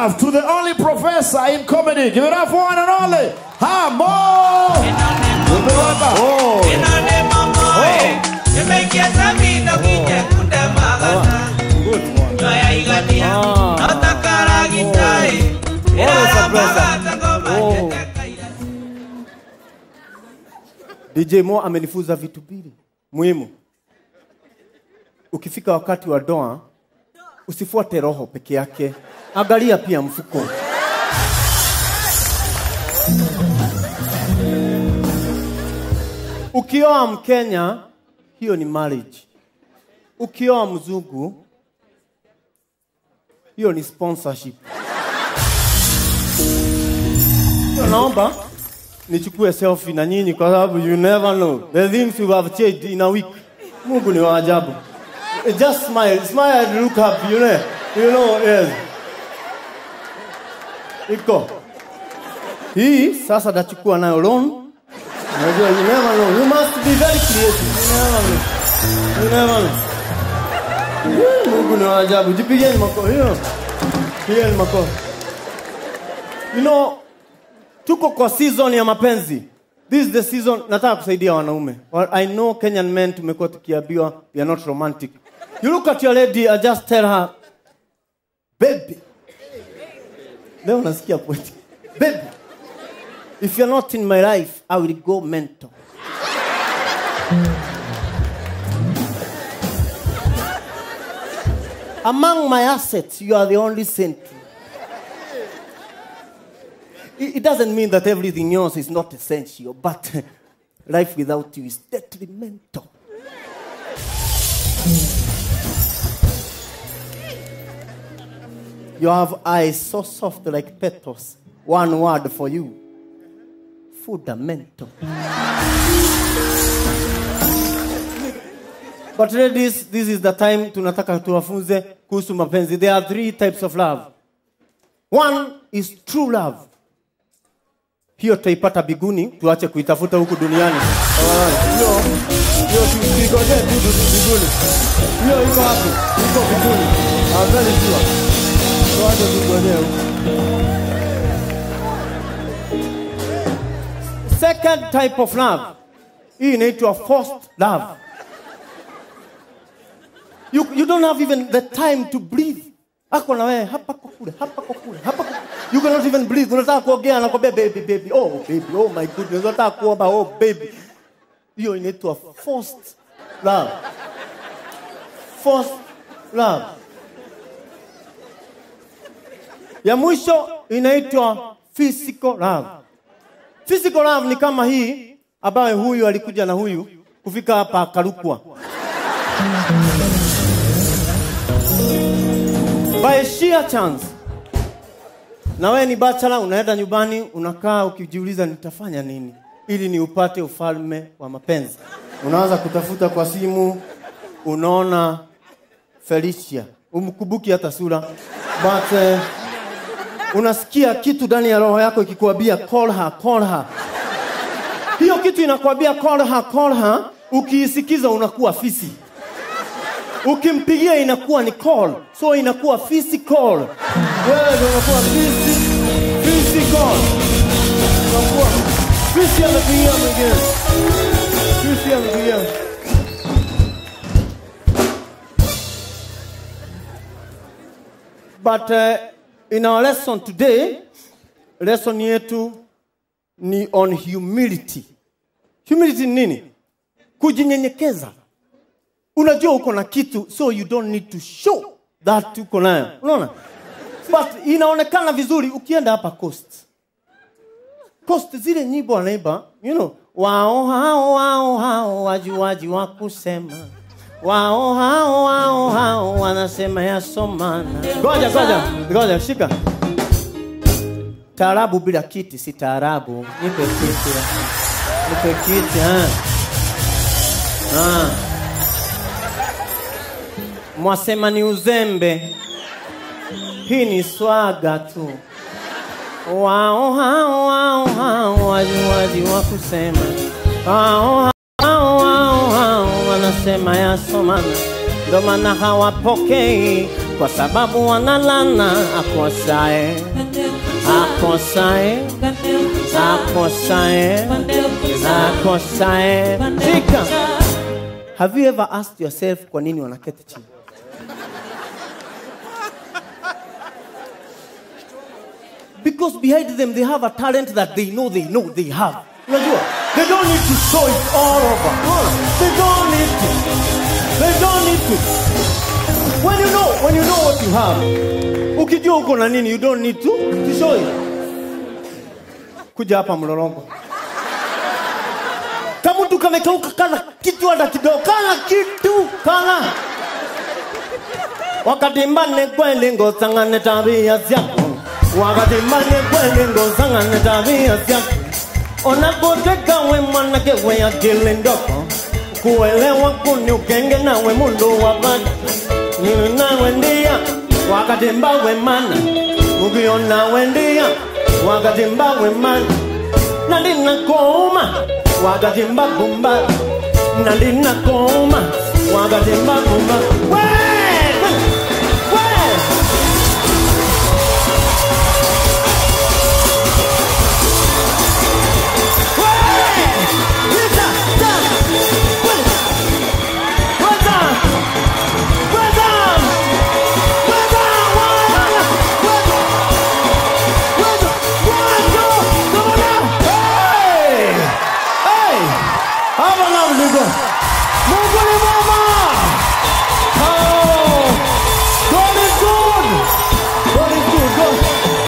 love to the only professor in comedy. Give it up for one and only. Hamo! Oh. Oh. DJ Mo amenifunza vitu mbili muhimu. Ukifika wakati wa doa, usifuate roho peke yake, angalia pia mfuko. Ukioa Mkenya, hiyo ni marriage. Ukioa mzungu, hiyo ni sponsorship. So, naomba nichukue selfie na nyinyi kwa sababu you never know the things you have changed in a week. Mungu ni wa ajabu. Just smile, smile and look up, you know. You know, yes. Iko. Hii sasa nachukua nayo loan. Unajua you never know. You must be very creative. You never know. You never know. Mungu ni wa ajabu. Jipigeni makofi. hiyo. Pigeni makofi. You know, tuko kwa season ya mapenzi this is the season nataka kusaidia wanaume well, i know kenyan men tumekuwa tukiambiwa we are not romantic you look at your lady I just tell her baby leo nasikia poeti baby if you're not in my life i will go mental. Among my assets you are the only saint. It doesn't mean that everything else is not essential, but life without you is detrimental. You have eyes so soft like petals. One word for you fundamental. But ladies, this is the time tunataka tuwafunze kuhusu mapenzi. There are three types of love. One is true love hiyo tutaipata biguni, tuache kuitafuta huku duniani. Hiyo hiyo iko hapo, Iko biguni. I'm very. Second type of love. Hii inaitwa forced love. You, you don't have even the time to breathe. You cannot even breathe. Baby baby. Oh baby. Oh my goodness. Unataka kuomba oh baby. Hiyo inaitwa forced love. Forced love. Ya mwisho inaitwa physical love. Physical love ni kama hii ambayo huyu alikuja na huyu kufika hapa akarukwa. By sheer chance. Na wewe ni bachelor, unaenda nyumbani, unakaa ukijiuliza nitafanya nini ili ni upate ufalme wa mapenzi. Unaanza kutafuta kwa simu, unaona Felicia, umkumbuki hata sura, but uh, unasikia kitu ndani ya roho yako ikikuambia call her, call her. Hiyo kitu inakwambia call her, call her, ukiisikiza unakuwa fisi. Ukimpigia inakuwa ni call. So inakuwa fisi call. Wewe ndio unakuwa fisi fisi call. Unakuwa fisi amepigia mwingine. Fisi amepigia but uh, in our lesson today lesson yetu ni on humility. Humility ni nini? Kujinyenyekeza. Unajua uko na kitu so you don't need to show that uko nayo. Unaona? But inaonekana vizuri ukienda hapa coast. Coast zile nyimbo wanaimba you know wao hao wao hao wajuaji wa kusema. Wao hao hao hao wanasema yasomana. Ngoja ngoja ngoja shika. Taarabu bila kiti si taarabu. Nipe kiti. Nipe kiti ha. Mwasema ni uzembe. Hii ni swaga tu. Wao hao wao hao wajuaji wa kusema. Wao hao wao hao wanasema yasomana ndo maana hawapokei kwa sababu wanalana akosae akosae akosae akosae. Tika have you ever asked yourself kwa nini wanaketi chini? Because behind them they have a talent that they know they know they have. Unajua? They don't need to show it all over. They don't need to they don't need to when you know when you know what you have ukijua uko na nini you don't need to, to show it. Kuja hapa mlolongo. Kama mtu kamekauka kana kitu hata kidogo kana kitu kana. Wakati mbane kweli ngosangane tabia zako. Wakati mbane kweli ngosangane tabia zako. Unapoteka we mwanake we akili ndogo kuelewa kuni ukenge nawe mundu wa bada nini nawe ndia wakati mbawe mana ukiona we ndia wakati mbawe mana na ndinakoma wakati mbagumba na ndinakoma wakati mbagumba we